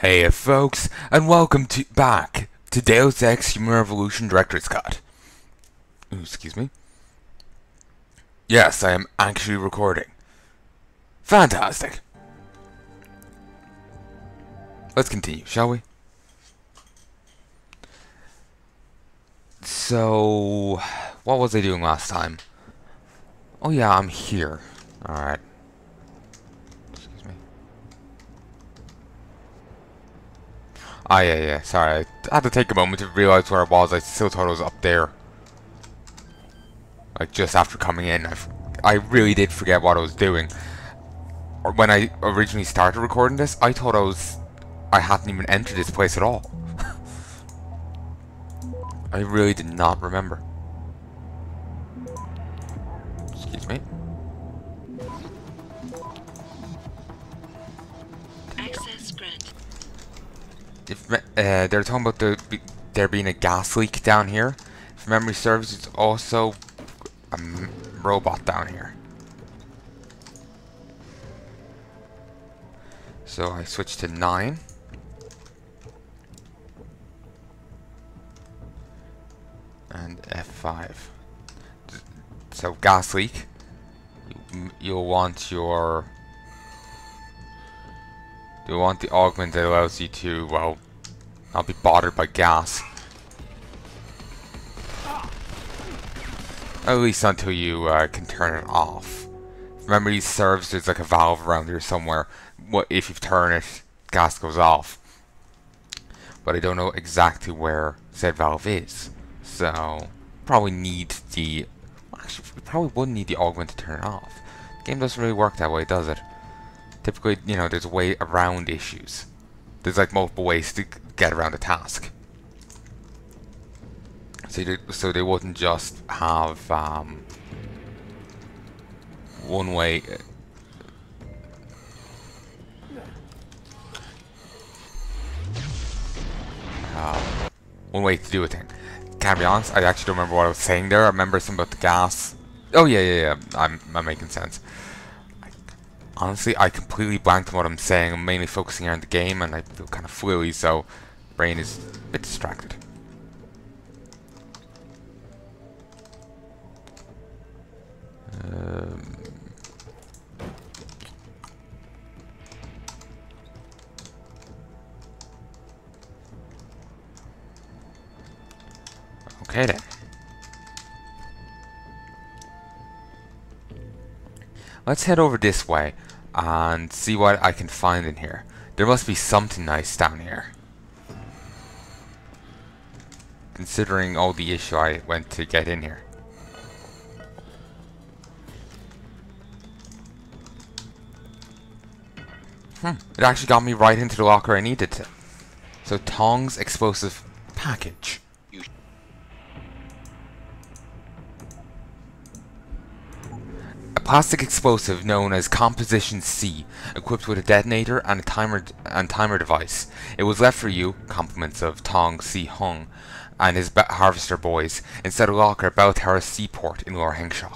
Hey folks, and welcome to back to Deus Ex Human Revolution Director's Cut. Ooh, excuse me. Yes, I am actually recording. Fantastic. Let's continue, shall we? So, what was I doing last time? Oh yeah, I'm here. Alright. Excuse me. Ah, yeah, yeah, sorry. I had to take a moment to realize where I was. I still thought I was up there. Like, just after coming in. I, I really did forget what I was doing. Or when I originally started recording this, I thought I was... I hadn't even entered this place at all. I really did not remember. If uh, they're talking about the, there being a gas leak down here, if memory serves, it's also a robot down here. So I switch to 9. And F5. So gas leak. You'll want your you want the augment that allows you to, well, not be bothered by gas. At least until you uh, can turn it off. If memory serves, there's like a valve around here somewhere. What if you turn it, gas goes off. But I don't know exactly where said valve is. So, probably need the... Actually, we probably wouldn't need the augment to turn it off. The game doesn't really work that way, does it? Typically, you know, there's a way around issues. There's like multiple ways to get around a task. So they, so they wouldn't just have um, one way. Uh, one way to do a thing. Can't be honest, I actually don't remember what I was saying there. I remember something about the gas. Oh yeah, yeah, yeah. I'm, I'm making sense. Honestly, I completely blanked on what I'm saying. I'm mainly focusing on the game, and I feel kind of fluey, so brain is a bit distracted. Um, okay then. Let's head over this way and see what I can find in here. There must be something nice down here. Considering all the issue I went to get in here. Hmm, it actually got me right into the locker I needed to. So Tong's explosive package. Plastic explosive known as Composition C, equipped with a detonator and a timer and timer device. It was left for you, compliments of Tong Si Hung and his ba- harvester boys, instead of locker at Belltower Seaport in Lower Hengsha.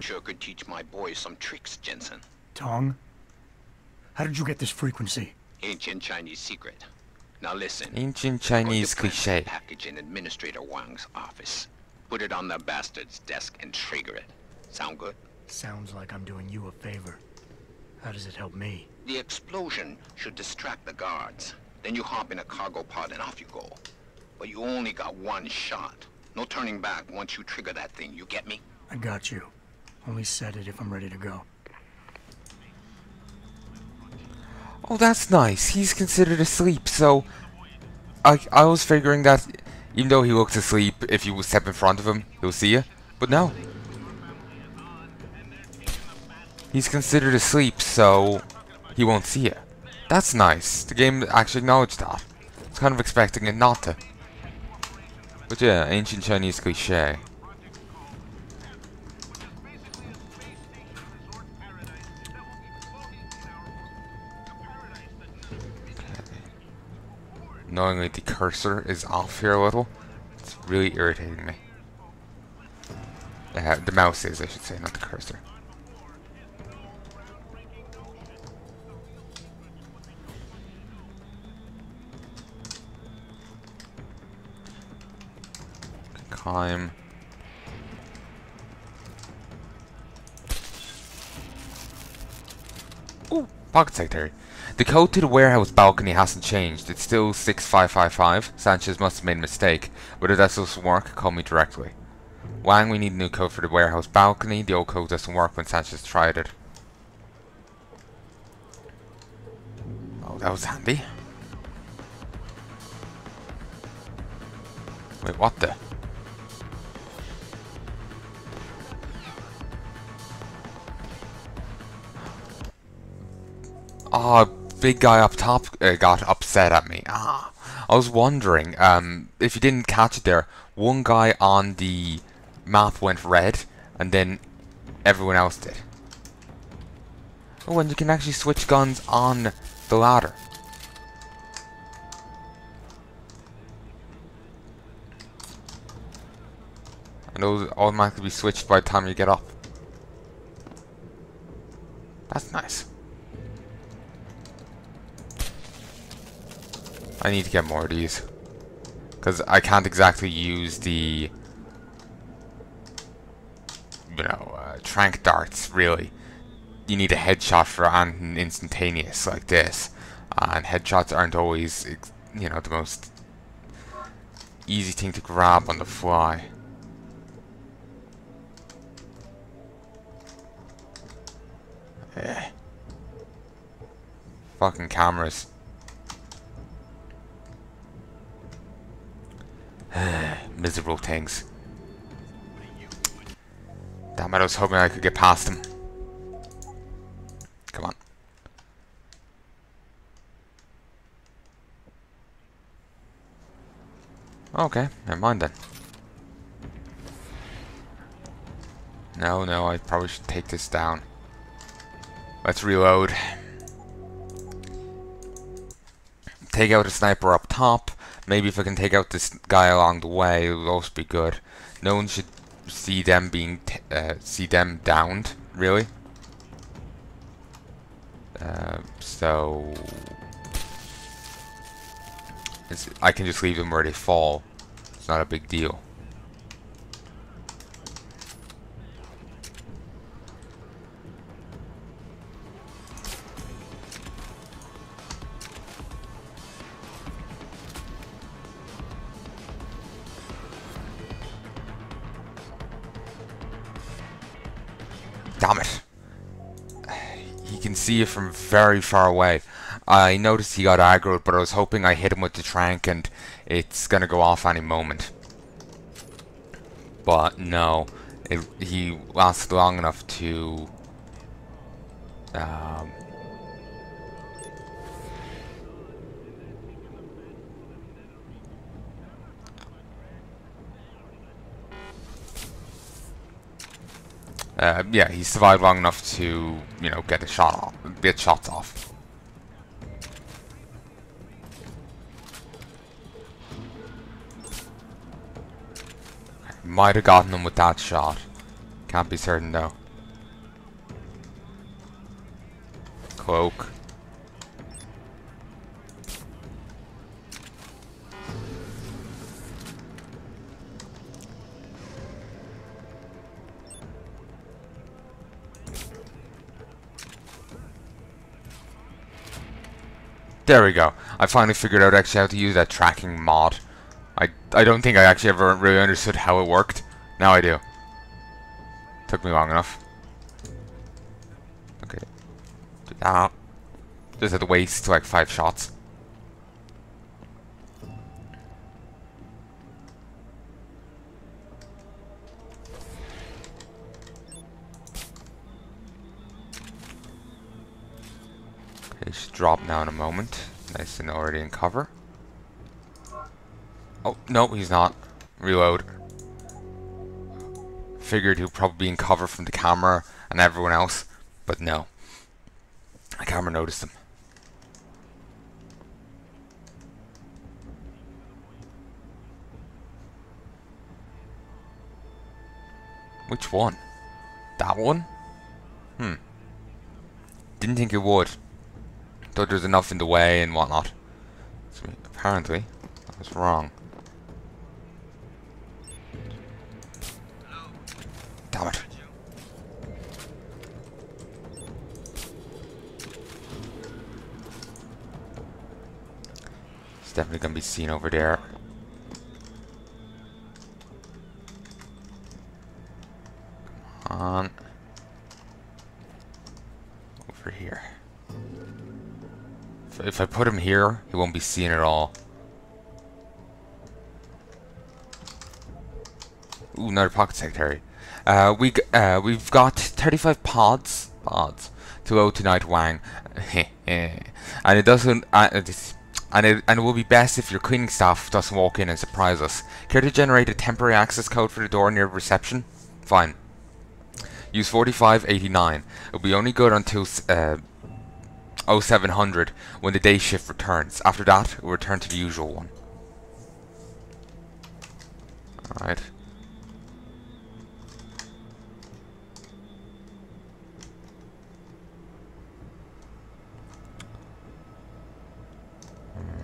Sure could teach my boys some tricks, Jensen. Tong? How did you get this frequency? Ancient Chinese secret. Now listen. Ancient I'm going to Chinese cliche. Package in Administrator Wang's office. Put it on the bastard's desk and trigger it. Sound good? Sounds like I'm doing you a favor. How does it help me? The explosion should distract the guards. Then you hop in a cargo pod and off you go. But you only got one shot. No turning back once you trigger that thing, you get me? I got you. Only set it if I'm ready to go. Oh, that's nice. He's considered asleep, so... I, I was figuring that even though he looks asleep, if you step in front of him, he'll see you. But no. He's considered asleep, so he won't see it. That's nice. The game actually acknowledged that. I was kind of expecting it not to. But yeah, ancient Chinese cliche. Knowingly the cursor is off here a little. It's really irritating me. Uh, the mouse is, I should say, not the cursor. Climb. Ooh, pocket secretary. The code to the warehouse balcony hasn't changed. It's still 6555. Sanchez must have made a mistake. Whether that doesn't work, call me directly. Wang, we need a new code for the warehouse balcony. The old code doesn't work when Sanchez tried it. Oh, that was handy. Wait, what the? Ah, big guy up top uh, got upset at me. Ah, I was wondering, um, if you didn't catch it there, one guy on the map went red, and then everyone else did. Oh, and you can actually switch guns on the ladder. And those automatically be switched by the time you get up. That's nice. I need to get more of these. Because I can't exactly use the... You know, uh, tranq darts, really. You need a headshot for an instantaneous like this. And headshots aren't always, you know, the most easy thing to grab on the fly. Eh. Fucking cameras. Miserable things. Damn it, I was hoping I could get past them. Come on. Okay, never mind then. No, no, I probably should take this down. Let's reload. Take out a sniper up top. Maybe if I can take out this guy along the way, it will also be good. No one should see them being uh, see them downed, really. Uh, so I can just leave them where they fall. It's not a big deal. See it from very far away. I noticed he got aggroed, but I was hoping I hit him with the tranq and it's gonna go off any moment. But no, it, he lasted long enough to um, Uh, yeah, he survived long enough to, you know, get a shot off, get shots off. Might have gotten him with that shot. Can't be certain though. Cloak. There we go. I finally figured out actually how to use that tracking mod. I, I don't think I actually ever really understood how it worked. Now I do. Took me long enough. Okay. That. Just had to waste like five shots. Okay, should drop now in a moment. Nice and already in cover. Oh, no, he's not. Reload. Figured he'd probably be in cover from the camera and everyone else, but no. The camera noticed him. Which one? That one? Hmm. Didn't think it would thought there was enough in the way and whatnot. So apparently, I was wrong. Damn it. It's definitely gonna be seen over there. If, I put him here, he won't be seen at all. Ooh, another pocket secretary. Uh, we uh, we've got 35 pods, pods to go to Night Wang, and it doesn't. Uh, and it and it will be best if your cleaning staff doesn't walk in and surprise us. Care to generate a temporary access code for the door near reception? Fine. Use 4589. It'll be only good until uh, 0700 when the day shift returns. After that, we'll return to the usual one. Alright. Hmm.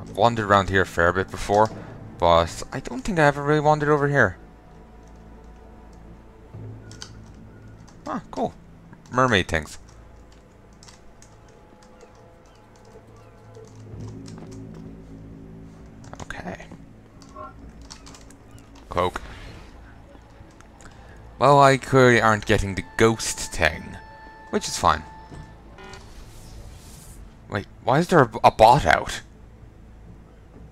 I've wandered around here a fair bit before, but I don't think I ever really wandered over here. Ah, cool. Mermaid things. Okay. Cloak. Well, I clearly aren't getting the ghost thing, which is fine. Wait, why is there a, a bot out?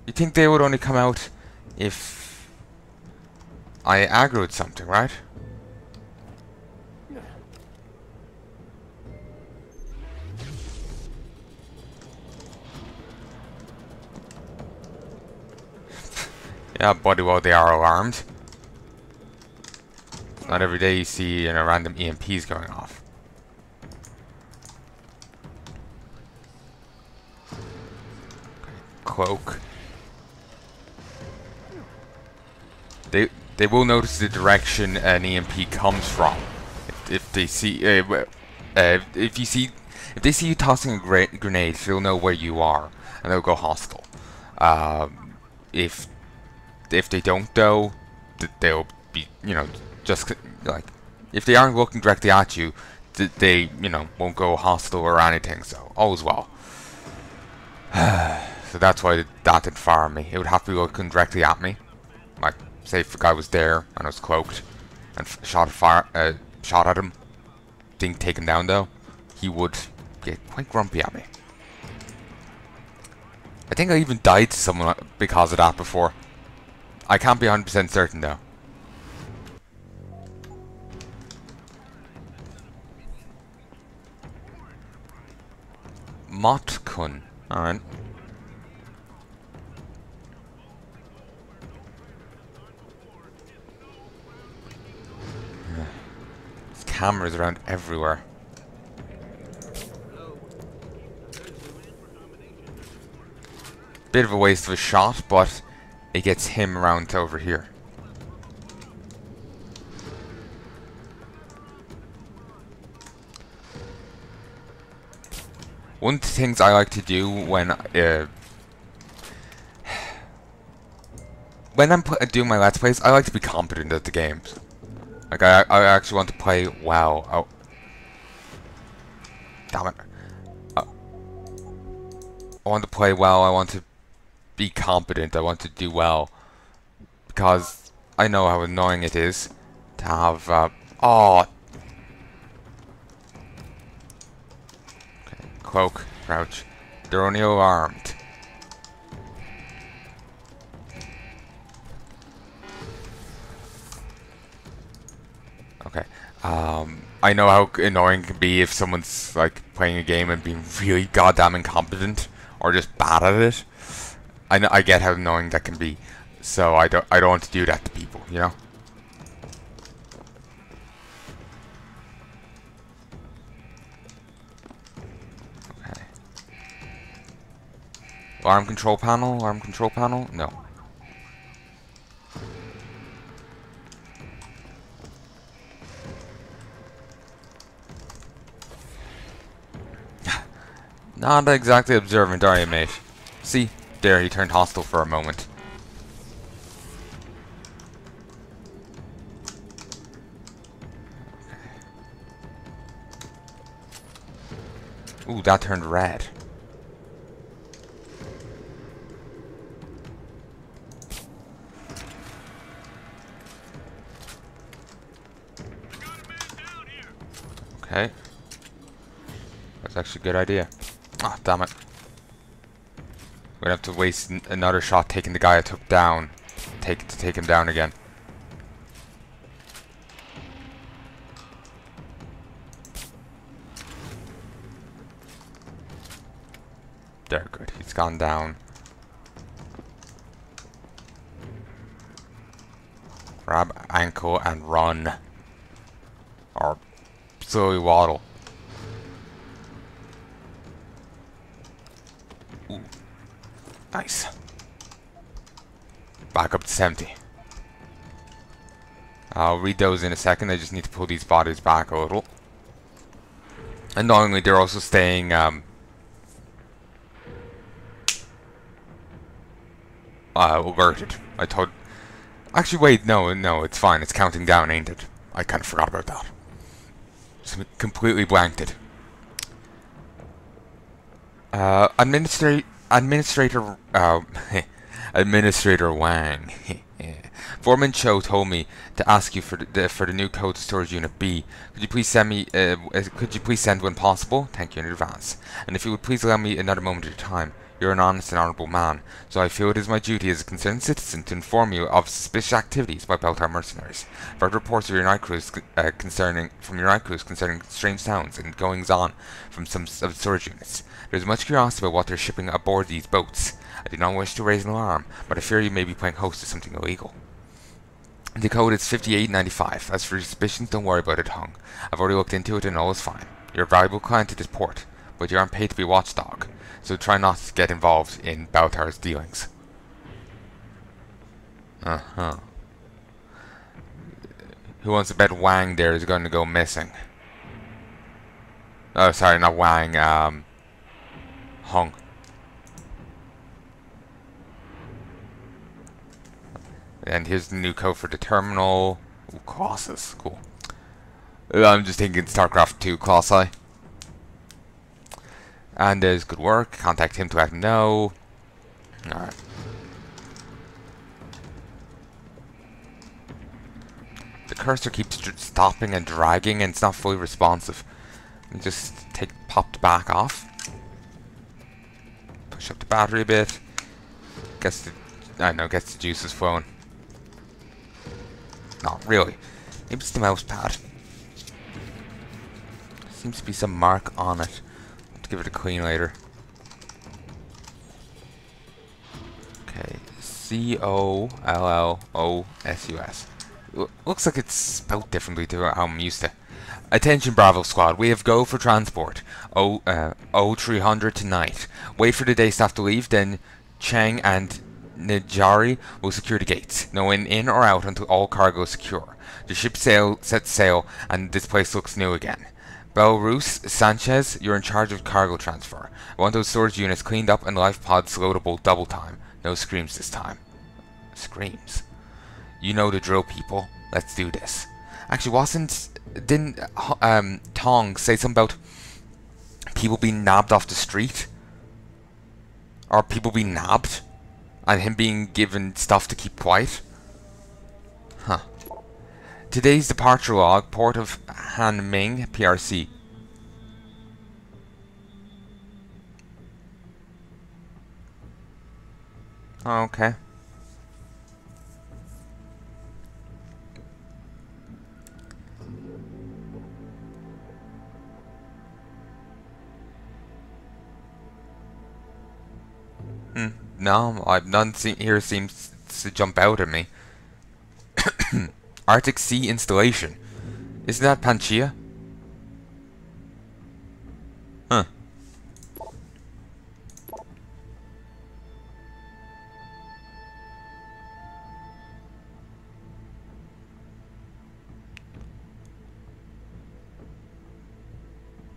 You think they would only come out if I aggroed something, right? yeah, buddy, well, they are alarmed. Not every day you see you know, random EMPs going off. Cloak. They they will notice the direction an EMP comes from. They see uh, uh, if you see if they see you tossing a gra grenade, they'll know where you are and they'll go hostile. Um, if if they don't though, they'll be you know just like if they aren't looking directly at you, they you know won't go hostile or anything. So all's well. so that's why that didn't fire me. It would have to be looking directly at me. Like say if guy was there and I was cloaked and shot fire uh, shot at him, didn't take him down though, he would get quite grumpy at me. I think I even died to someone because of that before. I can't be 100% certain though. Motkun. Alright. Cameras around everywhere. Bit of a waste of a shot, but it gets him around to over here. One of the things I like to do when uh, when I'm doing my let's plays, I like to be competent at the games. Like I, I actually want to play well. Oh, damn it! Uh, I want to play well. I want to be competent. I want to do well because I know how annoying it is to have. Uh, oh, okay, cloak, crouch. They're only alarmed. Um, I know how annoying it can be if someone's like playing a game and being really goddamn incompetent or just bad at it. I know I get how annoying that can be, so I don't I don't want to do that to people, you know. Okay. Alarm control panel. Arm control panel. No. Not exactly observant, are you, mate? See, there, he turned hostile for a moment. Ooh, that turned red. Okay. That's actually a good idea. Ah, damn it. We're gonna have to waste another shot taking the guy I took down. Take to take him down again. There, good. He's gone down. Grab ankle and run. Or slowly waddle. Nice. Back up to 70. I'll read those in a second. I just need to pull these bodies back a little. And they're also staying um, uh, alerted. I told. Actually, wait, no, no, it's fine. It's counting down, ain't it? I kind of forgot about that. Just completely blanked it. Uh, administra Administrator, uh, Administrator Wang. Foreman Cho told me to ask you for the for the new code storage unit B. Could you please send me? Uh, could you please send when possible? Thank you in advance. And if you would please allow me another moment of your time. You're an honest and honourable man, so I feel it is my duty as a concerned citizen to inform you of suspicious activities by Belltower mercenaries. I've heard reports of your night crews uh, concerning from your night crews concerning strange sounds and goings on from some of the storage units. There is much curiosity about what they're shipping aboard these boats. I do not wish to raise an alarm, but I fear you may be playing host to something illegal. The code is 5895. As for your suspicions, don't worry about it, Hung. I've already looked into it and all is fine. You're a valuable client to this port, but you aren't paid to be watchdog so try not to get involved in Belltower's dealings. Uh-huh. Who wants to bet Wang there is going to go missing? Oh, sorry, not Wang, um... Hung. And here's the new code for the terminal. Ooh, Colossus, cool. I'm just thinking StarCraft 2 Colossi. And there's good work. Contact him to him know. Alright. The cursor keeps stopping and dragging and it's not fully responsive. Let just take popped back off. Push up the battery a bit. Gets the I know, gets the juices flowing. Not really. Maybe it's the mouse pad. Seems to be some mark on it give it a clean later. Okay, C O L L O S U S. Looks like it's spelled differently to how I'm used to. Attention Bravo Squad, we have go for transport. O uh, O300 tonight. Wait for the day staff to leave, then Chang and Najari will secure the gates. No one in or out until all cargo is secure. The ship sail sets sail and this place looks new again. Belarus, Sanchez, you're in charge of cargo transfer. I want those storage units cleaned up and life pods loadable double time. No screams this time. Screams. You know the drill, people. Let's do this. Actually, wasn't... Didn't um, Tong say something about people being nabbed off the street? Or people being nabbed? And him being given stuff to keep quiet? Today's departure log, port of Hanming, PRC. Okay. Hmm. No, I've none se here seems to jump out at me. Arctic Sea installation. Isn't that Panchaea? Huh.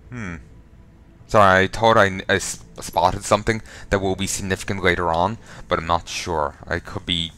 Hmm. Sorry, I thought I, I spotted something that will be significant later on, but I'm not sure. I could be